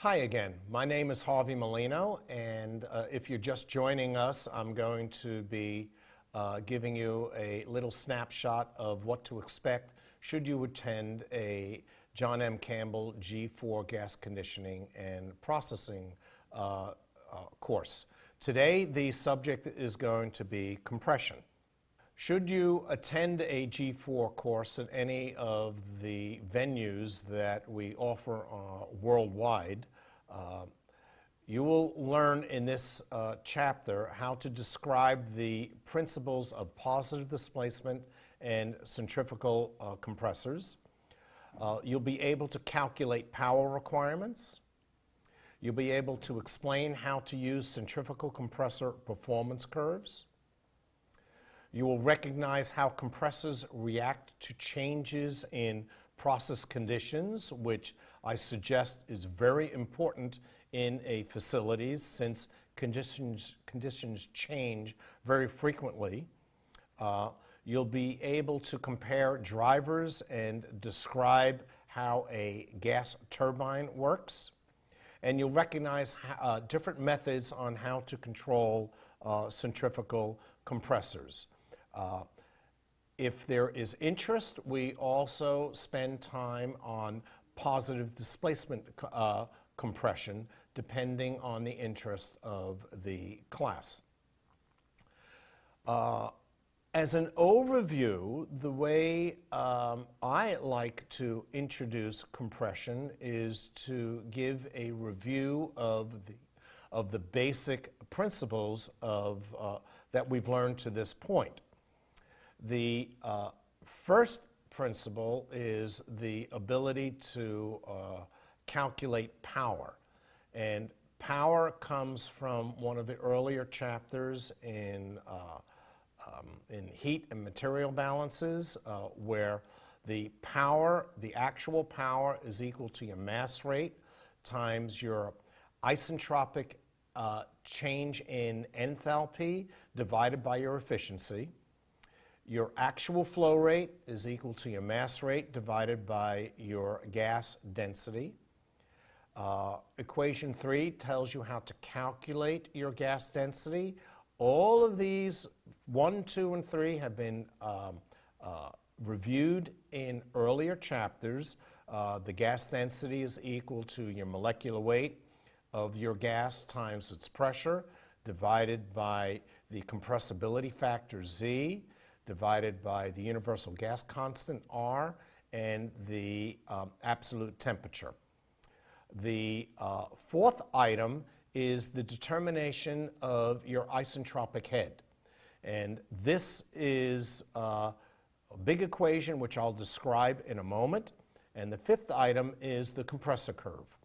Hi again. My name is Harvey Malino, and uh, if you're just joining us, I'm going to be uh, giving you a little snapshot of what to expect should you attend a John M. Campbell G4 gas conditioning and processing uh, uh course. Today, the subject is going to be compression. Should you attend a G4 course at any of the venues that we offer uh, worldwide, uh, you will learn in this uh, chapter how to describe the principles of positive displacement and centrifugal uh, compressors. Uh, you'll be able to calculate power requirements. You'll be able to explain how to use centrifugal compressor performance curves. You will recognize how compressors react to changes in process conditions, which I suggest is very important in a facilities since conditions, conditions change very frequently. Uh, you'll be able to compare drivers and describe how a gas turbine works. And you'll recognize uh, different methods on how to control uh, centrifugal compressors. Uh, if there is interest, we also spend time on positive displacement uh, compression depending on the interest of the class. Uh, as an overview, the way um, I like to introduce compression is to give a review of the, of the basic principles of, uh, that we've learned to this point. The uh, first principle is the ability to uh, calculate power. And power comes from one of the earlier chapters in, uh, um, in heat and material balances, uh, where the power, the actual power, is equal to your mass rate times your isentropic uh, change in enthalpy divided by your efficiency. Your actual flow rate is equal to your mass rate divided by your gas density. Uh, equation 3 tells you how to calculate your gas density. All of these, 1, 2, and 3, have been um, uh, reviewed in earlier chapters. Uh, the gas density is equal to your molecular weight of your gas times its pressure divided by the compressibility factor Z divided by the universal gas constant R and the um, absolute temperature. The uh, fourth item is the determination of your isentropic head. And this is uh, a big equation which I'll describe in a moment. And the fifth item is the compressor curve.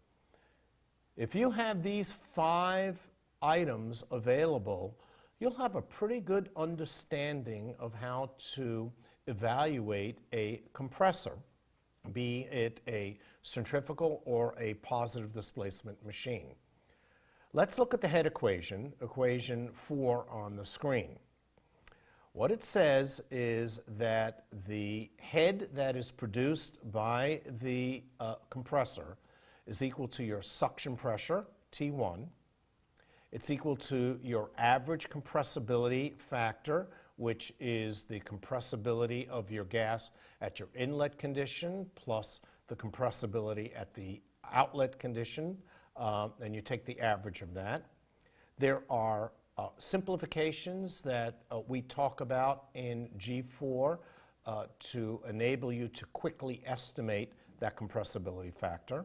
If you have these five items available, you'll have a pretty good understanding of how to evaluate a compressor, be it a centrifugal or a positive displacement machine. Let's look at the head equation, equation 4 on the screen. What it says is that the head that is produced by the uh, compressor is equal to your suction pressure, T1, it's equal to your average compressibility factor, which is the compressibility of your gas at your inlet condition plus the compressibility at the outlet condition, uh, and you take the average of that. There are uh, simplifications that uh, we talk about in G4 uh, to enable you to quickly estimate that compressibility factor.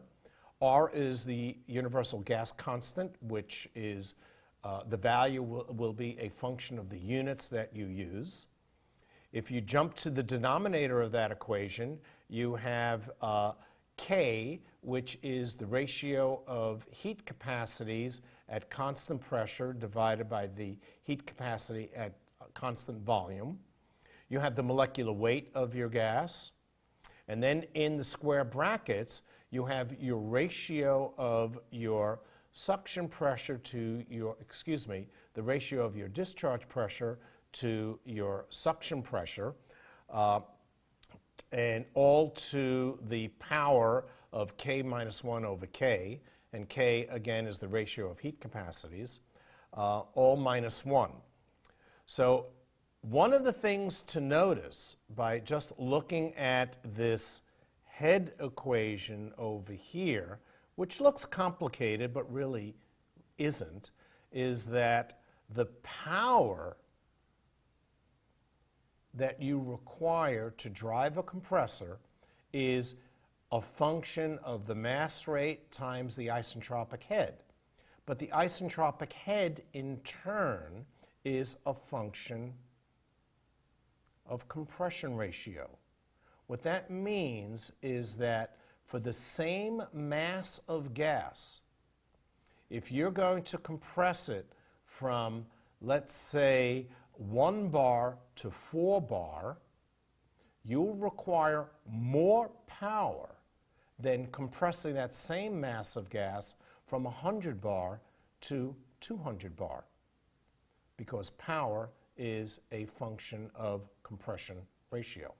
R is the universal gas constant, which is uh, the value will, will, be a function of the units that you use. If you jump to the denominator of that equation, you have uh, K, which is the ratio of heat capacities at constant pressure divided by the heat capacity at constant volume. You have the molecular weight of your gas. And then in the square brackets, you have your ratio of your suction pressure to your, excuse me, the ratio of your discharge pressure to your suction pressure, uh, and all to the power of K minus 1 over K, and K again is the ratio of heat capacities, uh, all minus 1. So one of the things to notice by just looking at this head equation over here, which looks complicated but really isn't, is that the power that you require to drive a compressor is a function of the mass rate times the isentropic head. But the isentropic head, in turn, is a function of compression ratio. What that means is that for the same mass of gas, if you're going to compress it from, let's say, one bar to four bar, you'll require more power than compressing that same mass of gas from 100 bar to 200 bar because power is a function of compression ratio.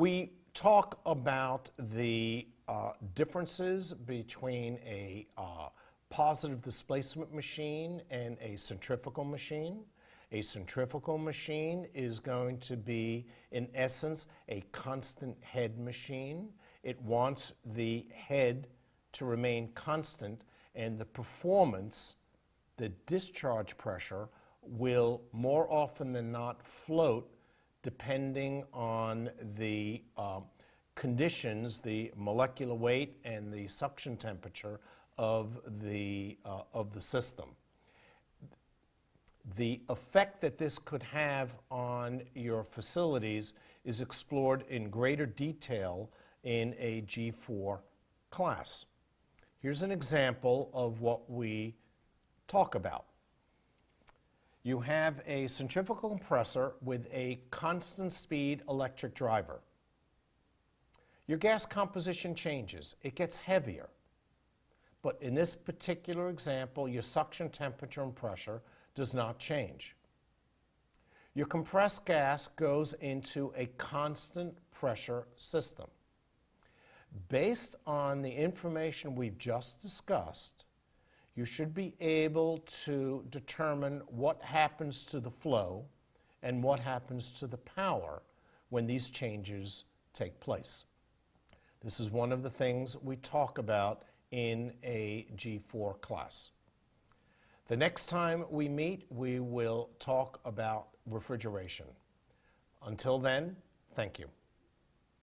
We talk about the uh, differences between a uh, positive displacement machine and a centrifugal machine. A centrifugal machine is going to be, in essence, a constant head machine. It wants the head to remain constant and the performance, the discharge pressure, will more often than not float depending on the uh, conditions, the molecular weight and the suction temperature of the, uh, of the system. The effect that this could have on your facilities is explored in greater detail in a G4 class. Here's an example of what we talk about. You have a centrifugal compressor with a constant speed electric driver. Your gas composition changes. It gets heavier. But in this particular example, your suction temperature and pressure does not change. Your compressed gas goes into a constant pressure system. Based on the information we've just discussed, you should be able to determine what happens to the flow and what happens to the power when these changes take place. This is one of the things we talk about in a G4 class. The next time we meet, we will talk about refrigeration. Until then, thank you.